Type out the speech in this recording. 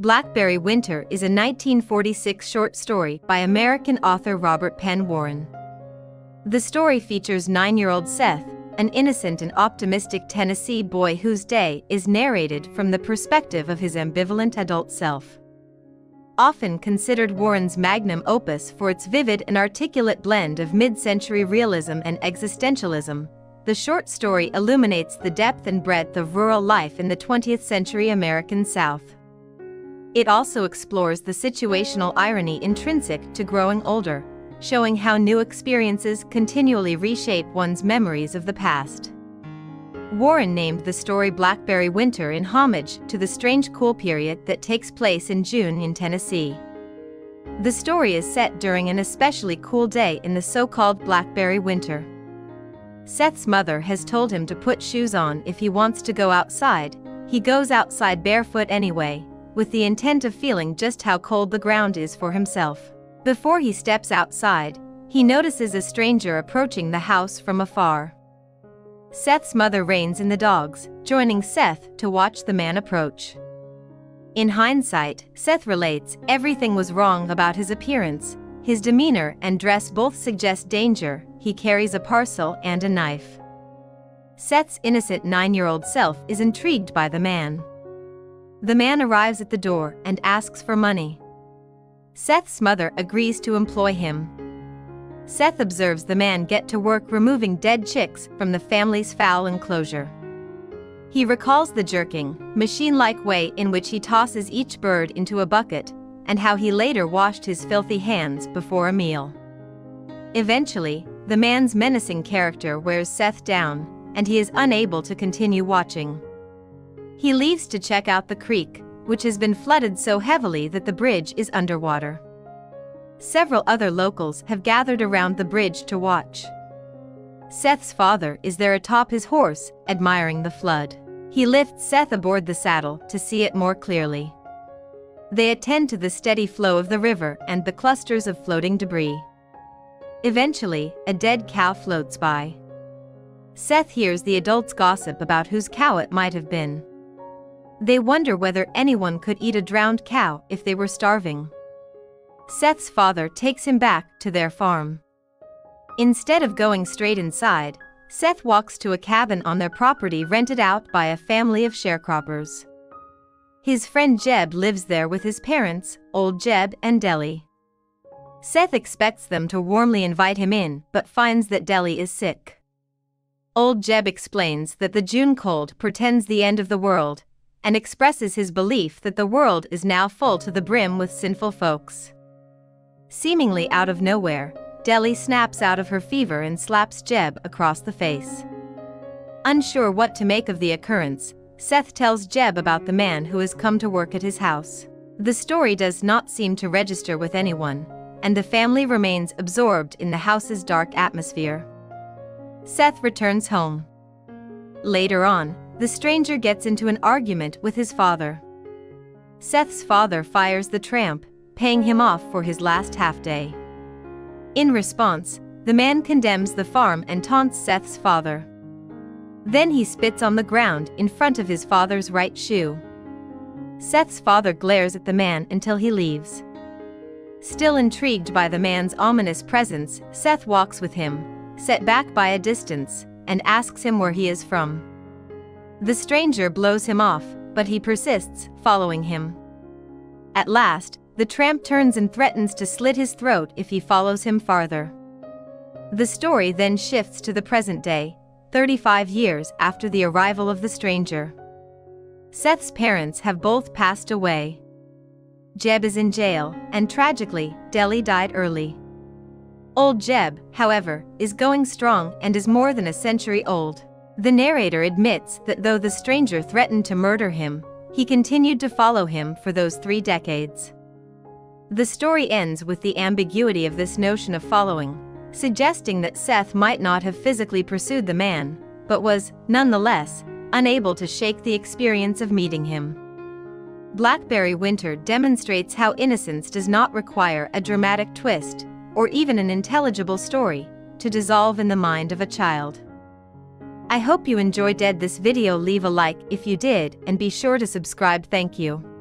Blackberry Winter is a 1946 short story by American author Robert Penn Warren. The story features nine year old Seth, an innocent and optimistic Tennessee boy whose day is narrated from the perspective of his ambivalent adult self. Often considered Warren's magnum opus for its vivid and articulate blend of mid century realism and existentialism, the short story illuminates the depth and breadth of rural life in the 20th century American South. It also explores the situational irony intrinsic to growing older, showing how new experiences continually reshape one's memories of the past. Warren named the story Blackberry Winter in homage to the strange cool period that takes place in June in Tennessee. The story is set during an especially cool day in the so-called Blackberry Winter. Seth's mother has told him to put shoes on if he wants to go outside, he goes outside barefoot anyway, with the intent of feeling just how cold the ground is for himself. Before he steps outside, he notices a stranger approaching the house from afar. Seth's mother reins in the dogs, joining Seth to watch the man approach. In hindsight, Seth relates everything was wrong about his appearance, his demeanor and dress both suggest danger, he carries a parcel and a knife. Seth's innocent nine year old self is intrigued by the man. The man arrives at the door and asks for money. Seth's mother agrees to employ him. Seth observes the man get to work removing dead chicks from the family's fowl enclosure. He recalls the jerking, machine-like way in which he tosses each bird into a bucket, and how he later washed his filthy hands before a meal. Eventually, the man's menacing character wears Seth down, and he is unable to continue watching. He leaves to check out the creek, which has been flooded so heavily that the bridge is underwater. Several other locals have gathered around the bridge to watch. Seth's father is there atop his horse, admiring the flood. He lifts Seth aboard the saddle to see it more clearly. They attend to the steady flow of the river and the clusters of floating debris. Eventually, a dead cow floats by. Seth hears the adults gossip about whose cow it might have been. They wonder whether anyone could eat a drowned cow if they were starving. Seth's father takes him back to their farm. Instead of going straight inside, Seth walks to a cabin on their property rented out by a family of sharecroppers. His friend Jebb lives there with his parents, old Jebb and Dellie. Seth expects them to warmly invite him in but finds that Dellie is sick. Old Jebb explains that the June cold portends the end of the world and expresses his belief that the world is now full to the brim with sinful folks. Seemingly out of nowhere, Dellie snaps out of her fever and slaps Jebb across the face. Unsure what to make of the occurrence, Seth tells Jebb about the man who has come to work at his house. The story does not seem to register with anyone, and the family remains absorbed in the house's dark atmosphere. Seth returns home. Later on, the stranger gets into an argument with his father. Seth's father fires the tramp, paying him off for his last half day. In response, the man condemns the farm and taunts Seth's father. Then he spits on the ground in front of his father's right shoe. Seth's father glares at the man until he leaves. Still intrigued by the man's ominous presence, Seth walks with him, set back by a distance, and asks him where he is from. The stranger blows him off, but he persists, following him. At last, the tramp turns and threatens to slit his throat if he follows him farther. The story then shifts to the present day, 35 years after the arrival of the stranger. Seth's parents have both passed away. Jebb is in jail, and tragically, Dellie died early. Old Jebb, however, is going strong and is more than a century old. The narrator admits that though the stranger threatened to murder him, he continued to follow him for those three decades. The story ends with the ambiguity of this notion of following, suggesting that Seth might not have physically pursued the man, but was, nonetheless, unable to shake the experience of meeting him. Blackberry Winter demonstrates how innocence does not require a dramatic twist, or even an intelligible story, to dissolve in the mind of a child. I hope you enjoyed this video leave a like if you did and be sure to subscribe thank you.